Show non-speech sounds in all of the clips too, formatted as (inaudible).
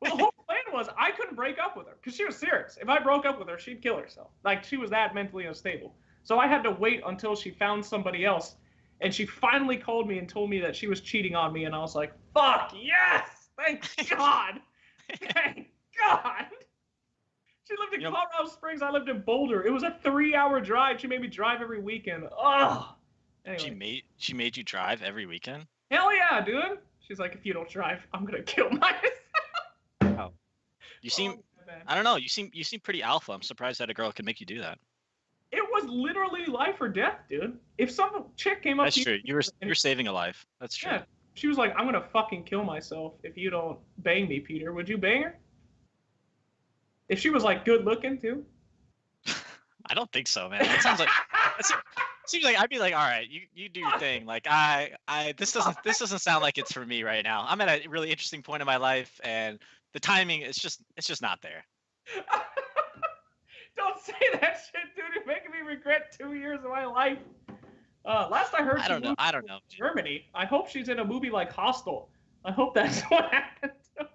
Well, the whole plan was I couldn't break up with her because she was serious. If I broke up with her, she'd kill herself. Like she was that mentally unstable. So I had to wait until she found somebody else, and she finally called me and told me that she was cheating on me, and I was like, "Fuck yes, thank (laughs) God, thank God." She lived in know- Colorado Springs. I lived in Boulder. It was a three-hour drive. She made me drive every weekend. Ugh. Anyway. She made she made you drive every weekend. Hell yeah, dude. She's like, if you don't drive, I'm gonna kill (laughs) myself. You seem oh, I don't know. You seem you seem pretty alpha. I'm surprised that a girl could make you do that. It was literally life or death, dude. If some chick came up That's to true. you, You were you're saving a life. That's true. yeah, she was like, I'm gonna fucking kill myself if you don't bang me, Peter. Would you bang her? If she was like good looking too. (laughs) I don't think so, man. That sounds like that seems, seems like I'd be like, all right, you, you do your thing. Like I I this doesn't this doesn't sound like it's for me right now. I'm at a really interesting point in my life, and the timing is just it's just not there. (laughs) don't say that shit, dude. You're making me regret two years of my life. Uh, last I heard, I don't know. I don't know. Germany. I hope she's in a movie like Hostel. I hope that's (laughs) what happened. to her.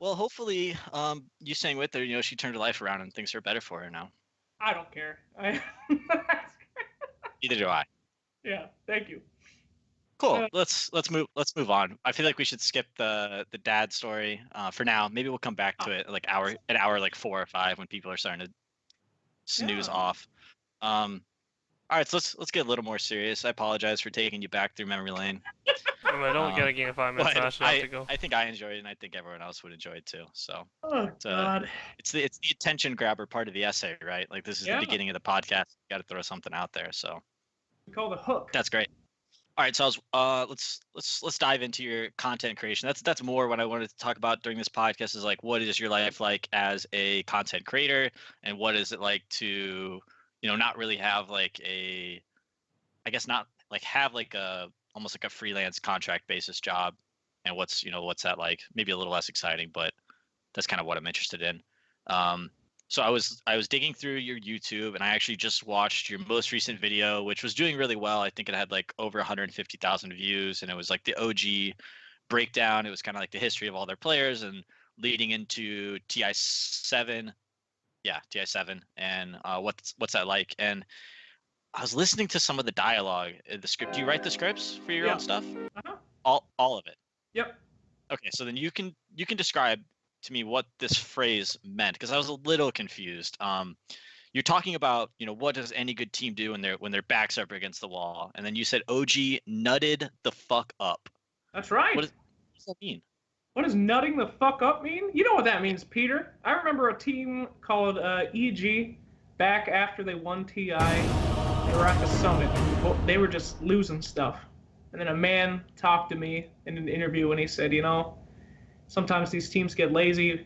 Well, hopefully, um, you staying with her, you know, she turned her life around and things are better for her now. I don't care. (laughs) I, Neither do I. yeah, thank you. Cool. Let's let's move let's move on. I feel like we should skip the the dad story uh, for now. Maybe we'll come back to it like hour an hour like four or five when people are starting to snooze Yeah. off. Um, all right, so let's let's get a little more serious. I apologize for taking you back through memory lane. I don't Um, get a game five minutes. But I I. I think I enjoyed it, and I think everyone else would enjoy it too. So Oh uh, God. it's the it's the attention grabber part of the essay, right? Like this is Yeah. the beginning of the podcast. You got to throw something out there. So We call the hook. that's great. All right, so was, uh, let's let's let's dive into your content creation. That's that's more what I wanted to talk about during this podcast. Is like, what is your life like as a content creator, and what is it like to, you know, not really have like a, I guess not like have like a almost like a freelance contract basis job, and what's you know what's that like? Maybe a little less exciting, but that's kind of what I'm interested in. Um, so I was I was digging through your YouTube and I actually just watched your most recent video, which was doing really well. I think it had like over 150,000 views, and it was like the OG breakdown. It was kind of like the history of all their players and leading into TI7, yeah, TI7, and uh, what's what's that like? And I was listening to some of the dialogue, uh, the script. Do you write the scripts for your Yeah. own stuff? Uh-huh. All all of it. Yep. Okay, so then you can you can describe to me what this phrase meant because I was a little confused. Um, you're talking about you know what does any good team do when their when their backs up against the wall, and then you said OG nutted the fuck up. That's right. What is- What does that mean? What does nutting the fuck up mean? You know what that means, Peter. I remember a team called uh, EG back after they won TI. They were at the summit. They were just losing stuff. And then a man talked to me in an interview and he said, you know, sometimes these teams get lazy.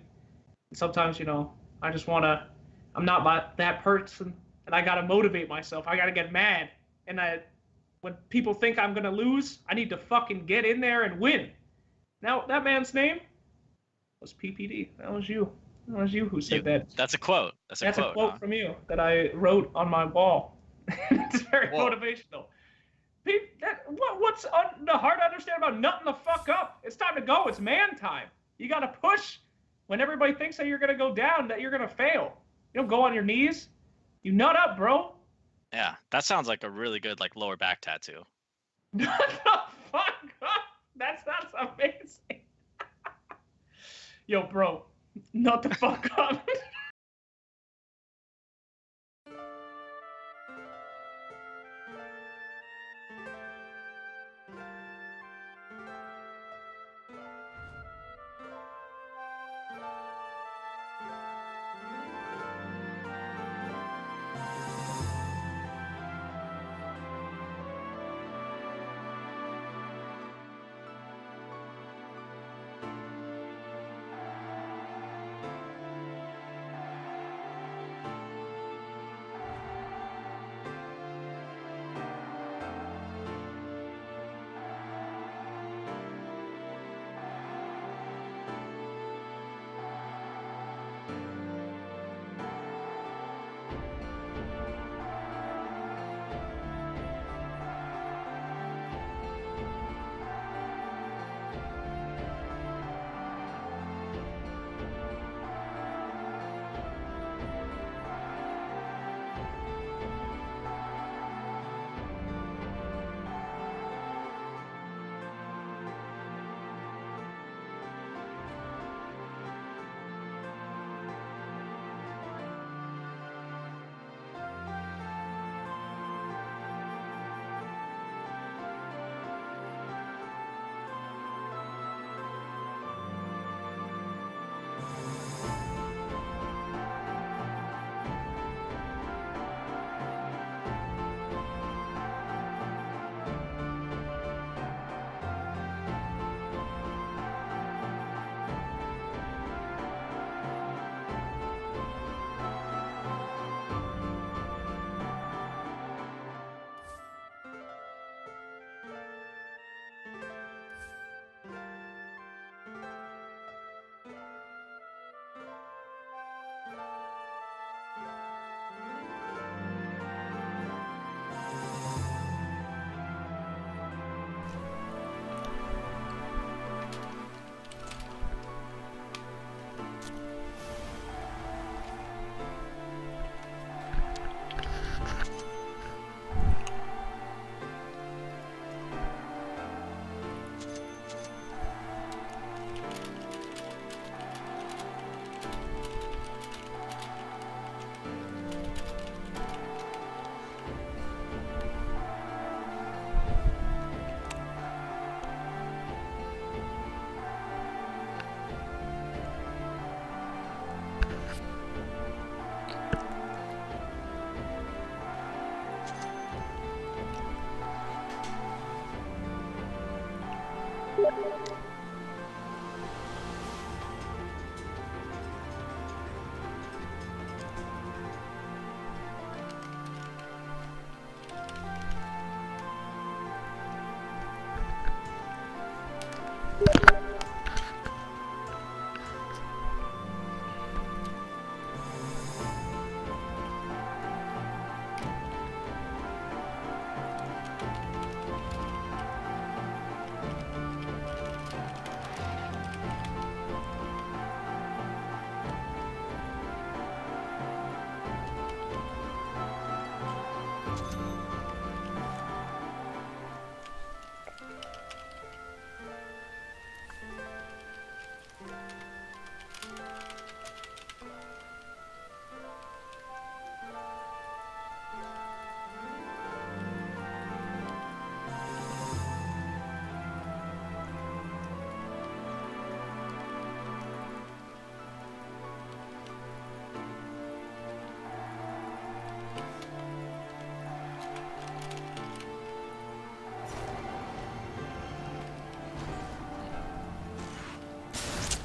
Sometimes, you know, I just want to, I'm not my, that person and I got to motivate myself. I got to get mad. And I, when people think I'm going to lose, I need to fucking get in there and win. Now that man's name was PPD. That was you. That was you who said You- that. That's a quote. That's a That's quote. a quote huh? from you that I wrote on my wall. (laughs) it's very Whoa. motivational. That, what, what's un, the hard to understand about nutting the fuck up? It's time to go. It's man time. You got to push when everybody thinks that you're gonna go down, that you're gonna fail. You don't go on your knees. You nut up, bro. Yeah, that sounds like a really good like lower back tattoo. (laughs) Nut the fuck up. That sounds amazing. (laughs) Yo, bro, nut the fuck up. (laughs)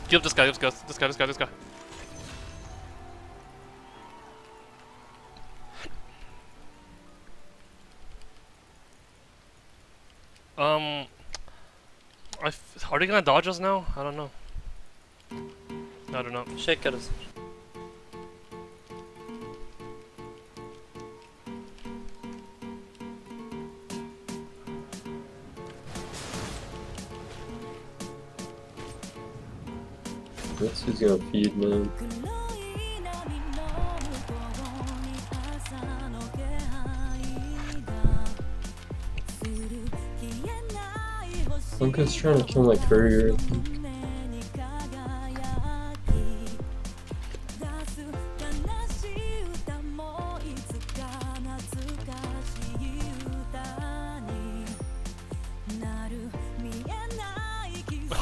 Kill this guy, this guy, this guy, this guy, this guy. Um, I f are they gonna dodge us now? I don't know. I don't know. Shakers. That's who's gonna feed, man. Funka's trying to kill my courier, I think.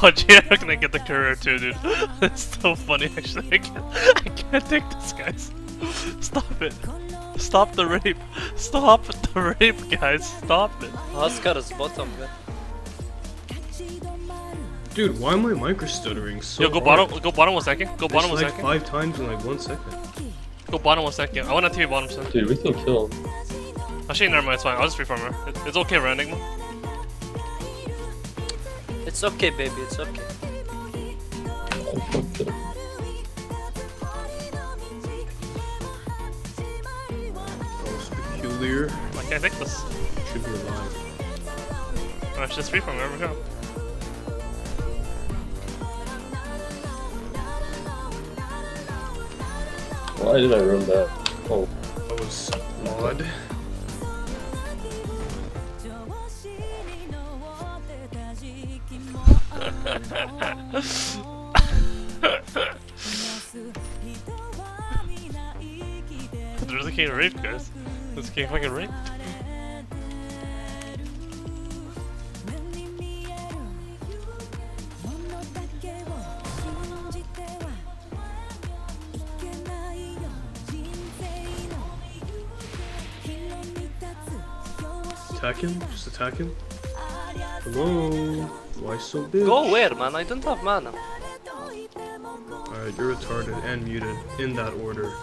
Oh, Gina (laughs) gonna get the courier too, dude. (laughs) It's so funny, actually. I can't, I can't take this, guys. Stop it. Stop the rape. Stop the rape, guys. Stop it. Oscar is bottom, man. Dude, why am I micro stuttering so Yo, go hard? bottom. Go bottom one second. Go bottom It's one like second. five times in like one second. Go bottom one second. I want to TP bottom soon. Dude, we can kill him. Actually, never mind. It's fine. I'll just reform her. It, it's okay, Randigma. It's okay, baby, it's okay. I fucked it. That was peculiar. I can't take this. Should be alive. Oh, it's just reform. There we go. Why did I run that? Oh, That was odd. There's a king rape, guys. There's a king fucking rape. Attack him? Just attack him? Hello? Why so big? Go where, man? I don't have mana. Alright, you're retarded and muted in that order.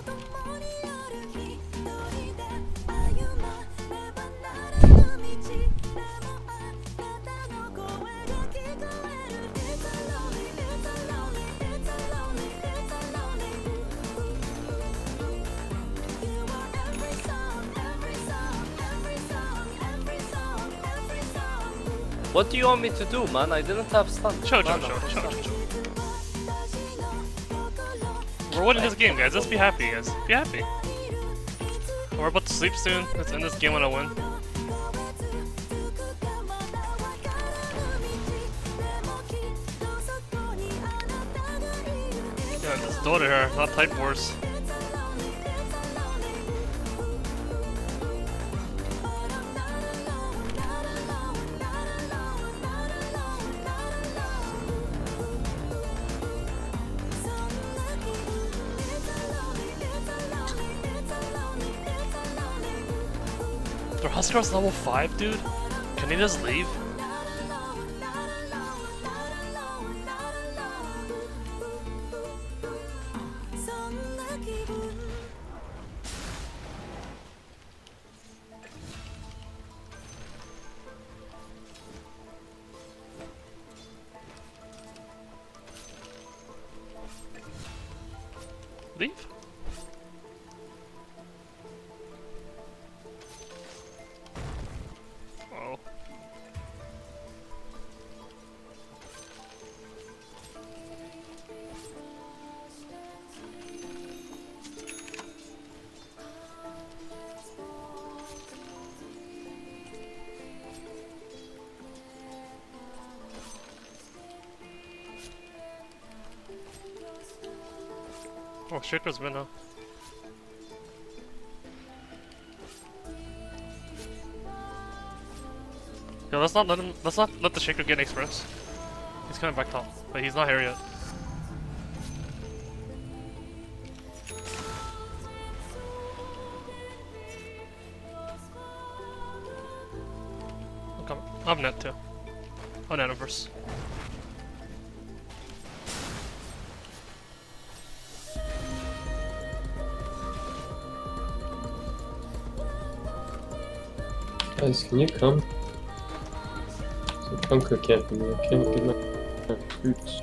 What do you want me to do, man? I didn't have stun. Chill, chill, chill, chill, chill. We're winning this game, guys. Let's be happy, guys. Be happy. We're about to sleep soon. Let's end this game when I win. Yeah, this daughter here, not type wars. Their level 5, dude? Can he just leave? Leave? Oh, Shaker's been up. Yo, let's not let him. Let's not let the Shaker get an express. He's coming back top, but he's not here yet. I'm coming. I have net too. Oh, Nanoverse. Guys, can you come? So Punker camping me. I can't get my fruits.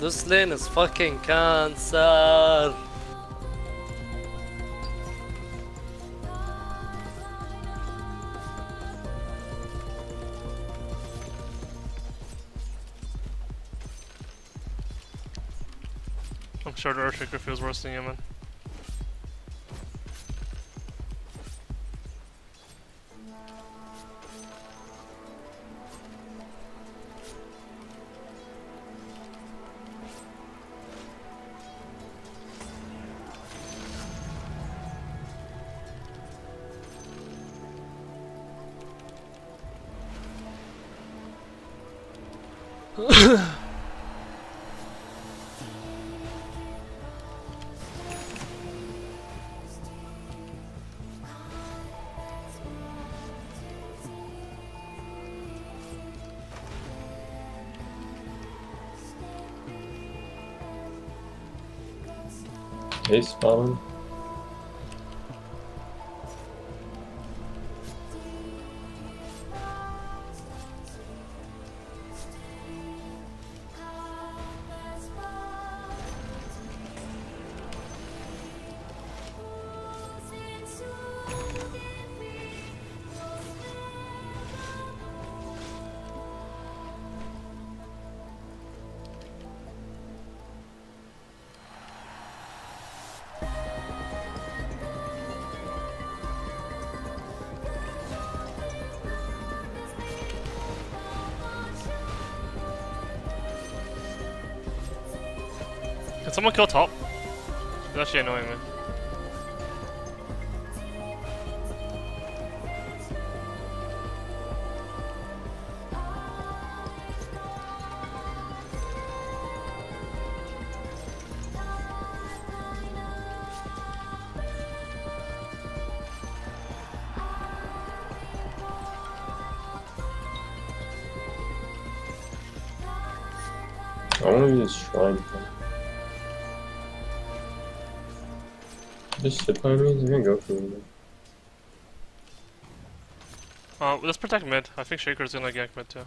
This lane is fucking cancer. I'm sure the Earthshaker feels worse than you, man. Hey, spawn. Someone kill top? It's actually annoying me. Just sit by me. Gonna go for it. Uh, let's protect mid. I think Shaker's gonna gank mid too.